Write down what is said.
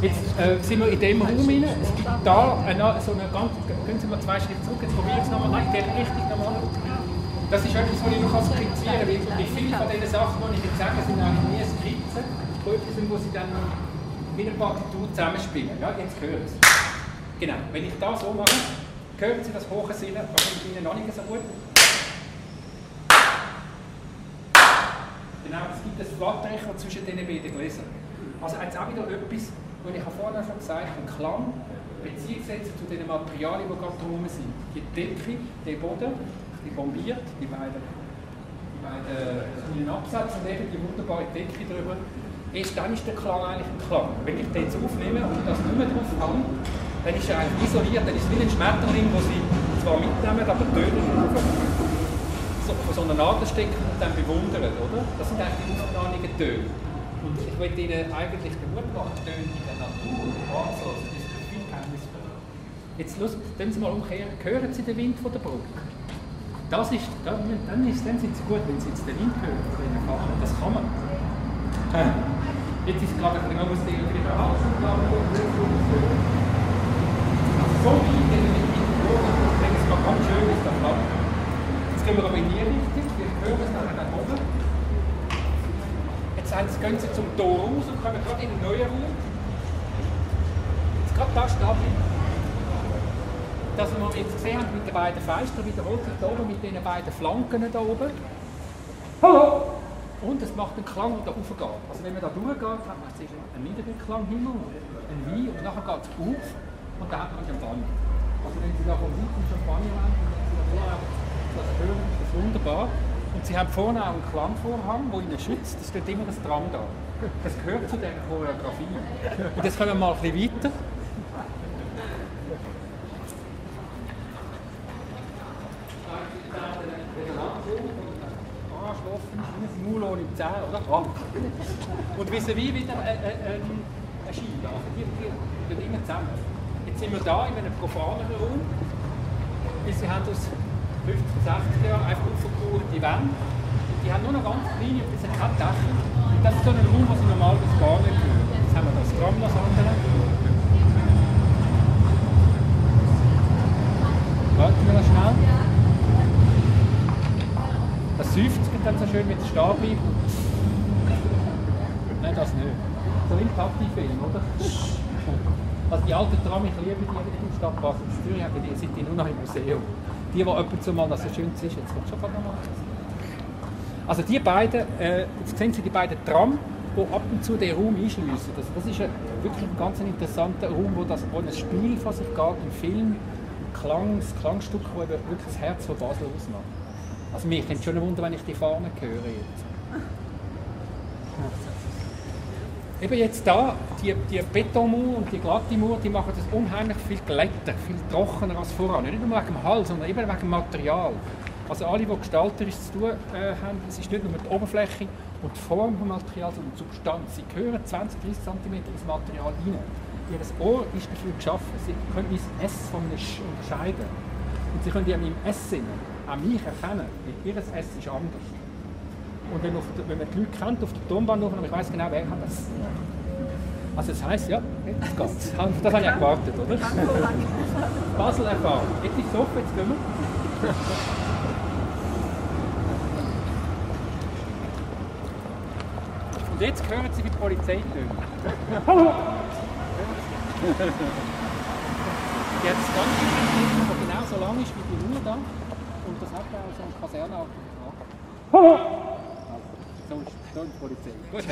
Jetzt äh, sind wir in dem Raum rein. Es gibt da eine, so eine ganz. Gehen Sie mal zwei Schritte zurück, jetzt probieren es nochmal. Nein, der richtig nochmal. Das ist etwas, was ich noch skizzieren kann, weil viele von diesen Sachen, die ich jetzt sage, sind eigentlich nie Skizzen. Prüfen wo sie dann mit einer Partitur zusammenspielen. Ja, jetzt hören Sie Genau, wenn ich das so mache, hören Sie das hohe Sinne, wahrscheinlich Ihnen noch nicht so gut. Genau, es gibt ein Flattecho zwischen diesen beiden Gläsern. Also jetzt auch wieder etwas, was ich vorhin schon gesagt habe, Klang, setzen zu den Materialien, die gerade drum sind. Die Decke, der Boden, die bombiert, die beiden, die beiden Absätze und eben die wunderbare Decke drüber. Erst dann ist der Klang eigentlich ein Klang. Wenn ich den jetzt aufnehme und das nicht mehr drauf habe, dann ist er eigentlich isoliert, dann ist es wie ein Schmetterling, den sie zwar mitnehmen, aber Töne so, von so einer Nadel stecken und dann bewundern, oder? Das sind eigentlich die aufgenommenen Töne. Und ich möchte Ihnen eigentlich den Mut machen, in der Natur anzuhören. Das ist viel geheimnisvoll. Jetzt lassen Sie mal umkehren. Hören Sie den Wind von der Brücke? Das ist, dann, dann, ist, dann sind Sie gut, wenn Sie jetzt den Wind hören können. Das kann man. Jetzt ist gerade ein bisschen, man muss den wieder Halsschlag so weit, wenn wir mit dem Ich denke, es war ganz schön, ist das Land. Jetzt gehen wir aber in die Richtung, wir hören es nachher da oben. Jetzt gehen sie zum Tor raus und kommen gerade in den neuen Raum. Jetzt gerade da stehen dass wir jetzt gesehen haben mit den beiden Fenstern, wiederholt sich da oben mit den beiden Flanken da oben. Hallo! Und es macht einen Klang, der raufgeht. Also wenn man da durchgeht, hat man zuerst einen niedrigen Klanghimmel, einen Wein und nachher geht es auf und dann hat man Champagner. Also wenn Sie da vom Weiten Champagner haben, das hören, ist das wunderbar. Und sie haben vorne auch einen Klangvorhang, der ihnen schützt. Es steht immer ein Tram da. Das gehört zu dieser Choreografie. Und jetzt kommen wir mal ein bisschen weiter. Maul ohne Zähne, oder? Ah. Und wissen wie wieder eine, eine, eine Scheibe. Also die, die immer zusammen. Jetzt sind wir da in einem profaneren Raum. Sie haben aus 50, 60 Jahren einfach aufgebaute Wände. Die haben nur noch ganz kleine, das sind keine Taschen. Und das ist so ein Raum, wo sie normalerweise gar nicht hören. Jetzt haben wir das Tram, das andere. Warten wir noch schnell. Das seufzt dann so schön, es stehen bleibt. Nein, das nicht. So im Takti-Film, oder? Also die alten Tram, ich liebe die in Stadt Basel. In Zürich haben die, sind die nur noch im Museum. Die, die ab und zu mal so schön sind, jetzt kommt schon noch mal. Also die beiden, äh, jetzt sehen Sie die beiden Tram, die ab und zu den Raum einschliessen. Das, das ist ein, wirklich ein ganz interessanter Raum, wo, das, wo ein Spiel von sich geht, ein Film, Klang, das Klangstück, das wirklich das Herz von Basel ausmacht. Also mich nimmt schon ein Wunder, wenn ich die Fahne höre jetzt. Eben jetzt da, die, die Betonmauer und die glatte Mauer, die machen das unheimlich viel glätter, viel trockener als voran. Nicht nur wegen dem Hals, sondern eben wegen dem Material. Also alle, die gestalterisch zu tun äh, haben, es ist nicht nur die Oberfläche und die Form des Materials, sondern die Substanz. Sie hören 20, 30 cm ins Material rein. Ihr Ohr ist dafür geschaffen. Sie können das S von einem Sch unterscheiden. Und Sie können ja S singen an mich erkennen, weil ihr Essen ist anders. Und wenn, der, wenn man die Leute kennt auf der Tonbahn, ich weiß genau, wer kann das. Also das heisst, ja, jetzt geht's. Das habe ich gewartet, oder? Basel erfahren. Jetzt ist es offen, jetzt gehen wir. Und jetzt hören Sie die Polizei Hallo! Die hat das ganze System, das genau so lang ist wie die Uhr da und das hat auch so eine Kaserne auch. So ist, so ist die Polizei. Gut.